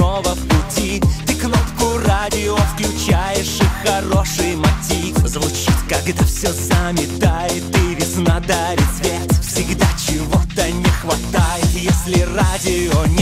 снова в пути. Ты кнопку радио включаешь и хороший мотив Звучит, когда все заметает и весна дарит свет. Всегда чего-то не хватает, если радио не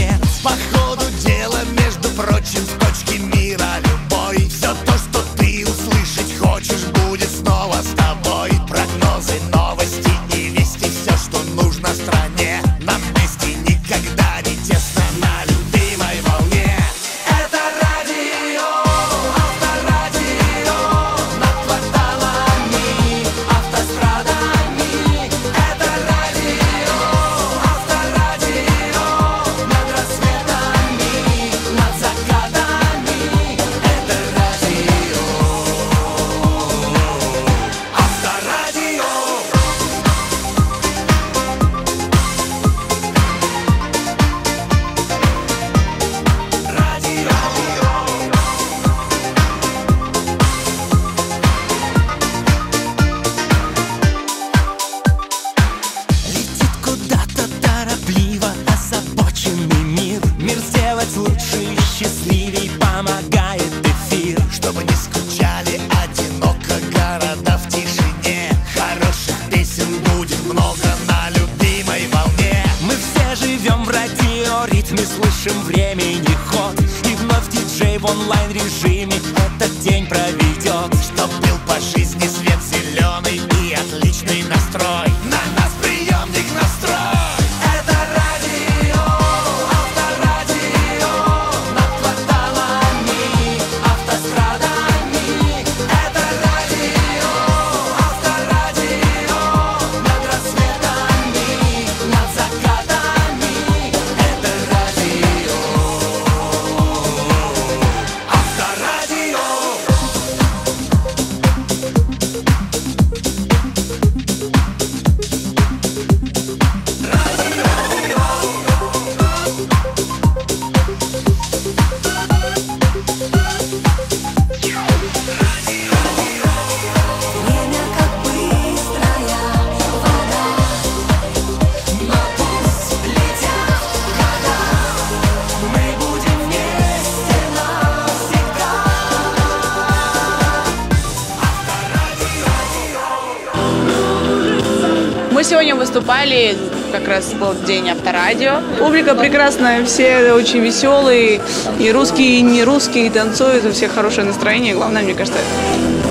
будет много на любимой волне. Мы все живем в радиоритме, слышим времени ход. И вновь диджей в онлайн-режиме. Этот день проведет сегодня выступали, как раз был день авторадио. Публика прекрасная, все очень веселые, и русские, и не русские, и танцуют, у всех хорошее настроение. Главное, мне кажется, это.